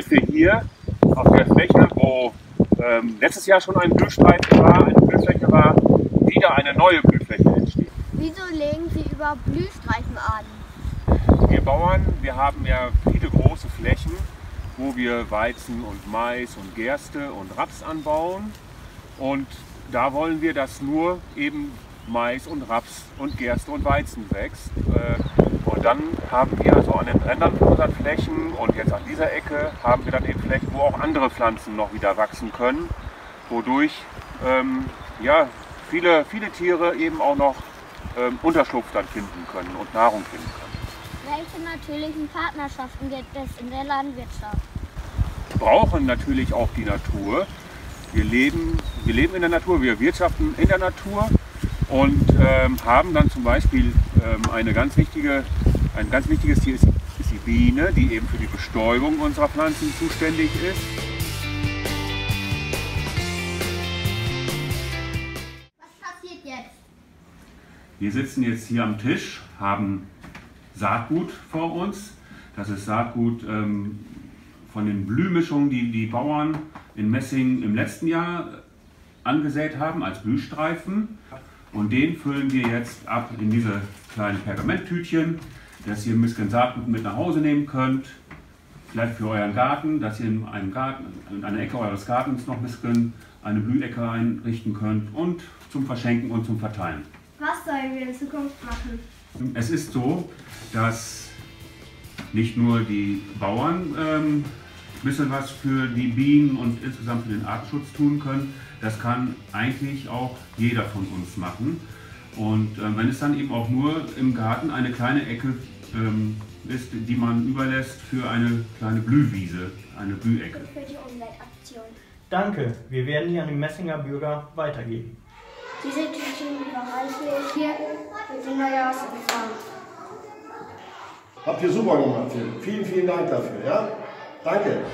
damit wir hier auf der Fläche, wo ähm, letztes Jahr schon ein Blühstreifen war, eine Blühfläche war, wieder eine neue Blühfläche entsteht. Wieso legen Sie über Blühstreifen an? Wir Bauern, wir haben ja viele große Flächen, wo wir Weizen und Mais und Gerste und Raps anbauen. Und da wollen wir, dass nur eben Mais und Raps und Gerste und Weizen wächst. Äh, und dann haben wir so an den Rändern von unseren Flächen und jetzt an dieser Ecke haben wir dann eben Flächen, wo auch andere Pflanzen noch wieder wachsen können, wodurch ähm, ja, viele, viele Tiere eben auch noch ähm, Unterschlupf dann finden können und Nahrung finden können. Welche natürlichen Partnerschaften gibt es in der Landwirtschaft? Wir brauchen natürlich auch die Natur. Wir leben, wir leben in der Natur, wir wirtschaften in der Natur und ähm, haben dann zum Beispiel eine ganz wichtige, ein ganz wichtiges Tier ist, ist die Biene, die eben für die Bestäubung unserer Pflanzen zuständig ist. Was passiert jetzt? Wir sitzen jetzt hier am Tisch, haben Saatgut vor uns. Das ist Saatgut ähm, von den Blühmischungen, die die Bauern in Messing im letzten Jahr angesät haben als Blühstreifen. Und den füllen wir jetzt ab in diese kleinen Pergamenttütchen, dass ihr ein bisschen Saatgut mit nach Hause nehmen könnt. Vielleicht für euren Garten, dass ihr in einem Garten, in einer Ecke eures Gartens noch ein bisschen eine Blühecke einrichten könnt und zum Verschenken und zum Verteilen. Was sollen wir in Zukunft machen? Es ist so, dass nicht nur die Bauern ähm, bisschen was für die Bienen und insgesamt für den Artenschutz tun können. Das kann eigentlich auch jeder von uns machen. Und äh, wenn es dann eben auch nur im Garten eine kleine Ecke ähm, ist, die man überlässt für eine kleine Blühwiese, eine Blühecke. Für die Umweltaktion. Danke, wir werden die an die Messinger Bürger weitergeben. Diese Tütchen überreiche ich hier für den Neujahrsempfang. Habt ihr super gemacht, Phil. Vielen, vielen Dank dafür, ja? Danke.